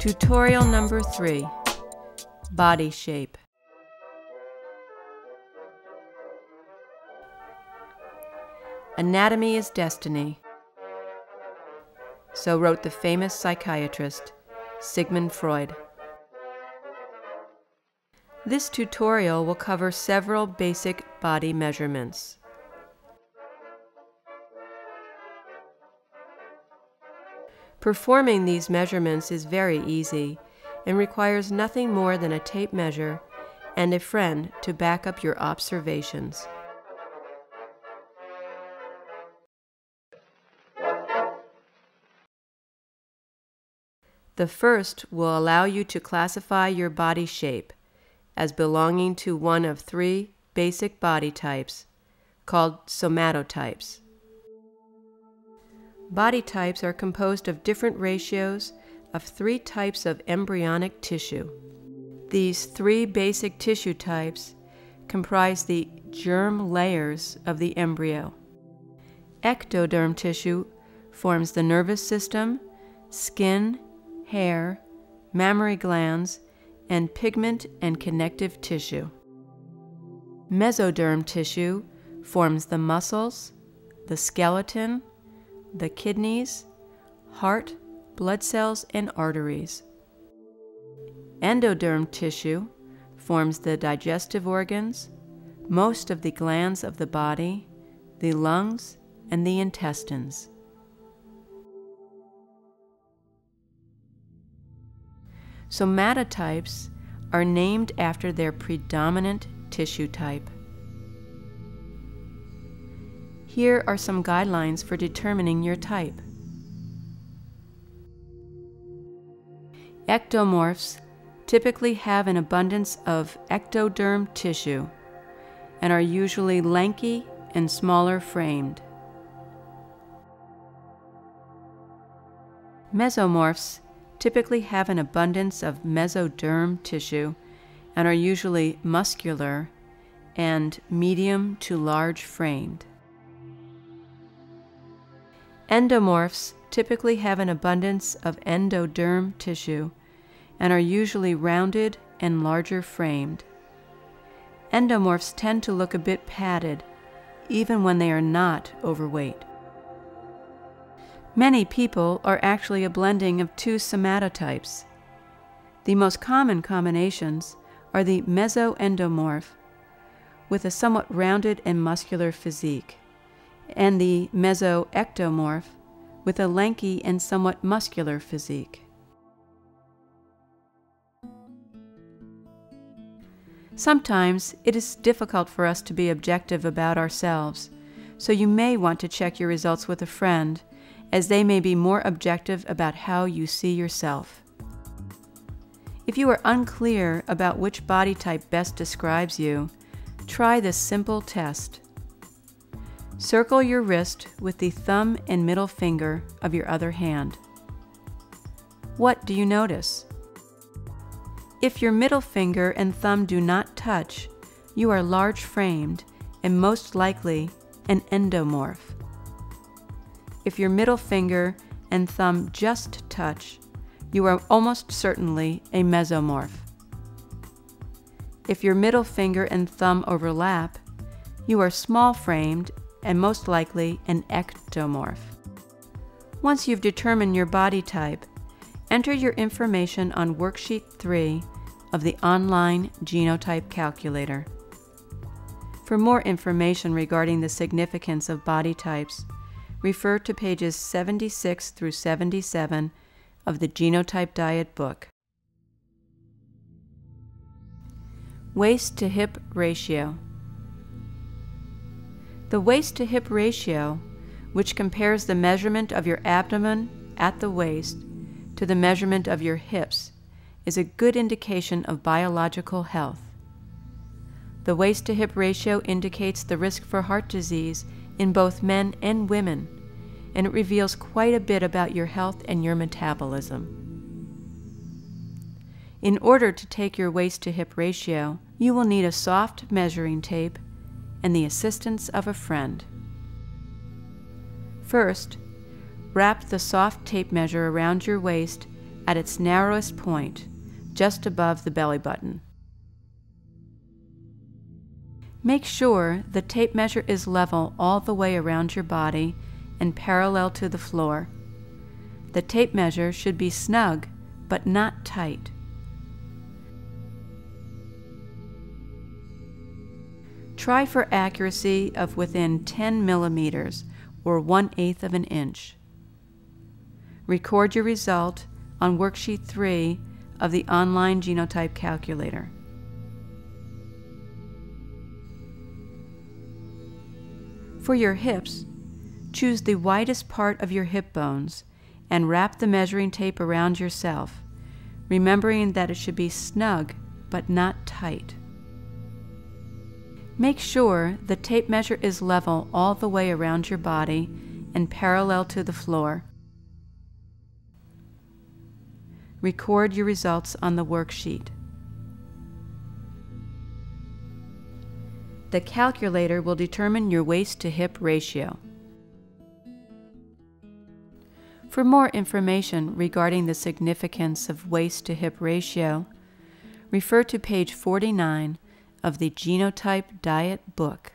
Tutorial number three, body shape. Anatomy is destiny. So wrote the famous psychiatrist, Sigmund Freud. This tutorial will cover several basic body measurements. Performing these measurements is very easy and requires nothing more than a tape measure and a friend to back up your observations. The first will allow you to classify your body shape as belonging to one of three basic body types called somatotypes. Body types are composed of different ratios of three types of embryonic tissue. These three basic tissue types comprise the germ layers of the embryo. Ectoderm tissue forms the nervous system, skin, hair, mammary glands, and pigment and connective tissue. Mesoderm tissue forms the muscles, the skeleton, the kidneys, heart, blood cells, and arteries. Endoderm tissue forms the digestive organs, most of the glands of the body, the lungs, and the intestines. Somatotypes are named after their predominant tissue type. Here are some guidelines for determining your type. Ectomorphs typically have an abundance of ectoderm tissue and are usually lanky and smaller framed. Mesomorphs typically have an abundance of mesoderm tissue and are usually muscular and medium to large framed. Endomorphs typically have an abundance of endoderm tissue and are usually rounded and larger framed. Endomorphs tend to look a bit padded, even when they are not overweight. Many people are actually a blending of two somatotypes. The most common combinations are the mesoendomorph, with a somewhat rounded and muscular physique, and the mesoectomorph with a lanky and somewhat muscular physique. Sometimes it is difficult for us to be objective about ourselves, so you may want to check your results with a friend, as they may be more objective about how you see yourself. If you are unclear about which body type best describes you, try this simple test. Circle your wrist with the thumb and middle finger of your other hand. What do you notice? If your middle finger and thumb do not touch, you are large framed and most likely an endomorph. If your middle finger and thumb just touch, you are almost certainly a mesomorph. If your middle finger and thumb overlap, you are small framed and most likely an ectomorph. Once you've determined your body type, enter your information on Worksheet 3 of the online Genotype Calculator. For more information regarding the significance of body types, refer to pages 76 through 77 of the Genotype Diet book. Waist to hip ratio. The waist to hip ratio, which compares the measurement of your abdomen at the waist to the measurement of your hips, is a good indication of biological health. The waist to hip ratio indicates the risk for heart disease in both men and women, and it reveals quite a bit about your health and your metabolism. In order to take your waist to hip ratio, you will need a soft measuring tape and the assistance of a friend. First, wrap the soft tape measure around your waist at its narrowest point, just above the belly button. Make sure the tape measure is level all the way around your body and parallel to the floor. The tape measure should be snug but not tight. Try for accuracy of within 10 millimeters or 1 eighth of an inch. Record your result on worksheet 3 of the online genotype calculator. For your hips, choose the widest part of your hip bones and wrap the measuring tape around yourself, remembering that it should be snug but not tight. Make sure the tape measure is level all the way around your body and parallel to the floor. Record your results on the worksheet. The calculator will determine your waist to hip ratio. For more information regarding the significance of waist to hip ratio, refer to page 49 of the Genotype Diet book.